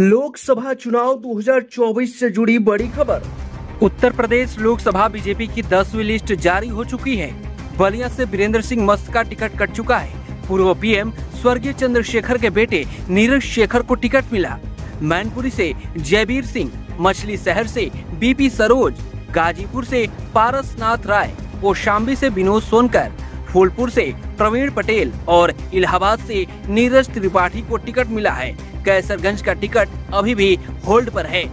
लोकसभा चुनाव 2024 से जुड़ी बड़ी खबर। उत्तर प्रदेश लोकसभा बीजेपी की दसवीं लिस्ट जारी हो चुकी है। बलिया से बीरेंद्र सिंह मस्त का टिकट कट चुका है। पूर्व पीएम स्वर्गीय चंद्रशेखर के बेटे नीरज शेखर को टिकट मिला। मैनपुरी से जयवीर सिंह, मछली शहर से बीपी सरोज गाजीपुर से पारसनाथ राय कोशाम्बी से विनोद सोनकर, फूलपुर से प्रवीण पटेल और इलाहाबाद से नीरज त्रिपाठी को टिकट मिला है। कैसरगंज का टिकट अभी भी होल्ड पर है।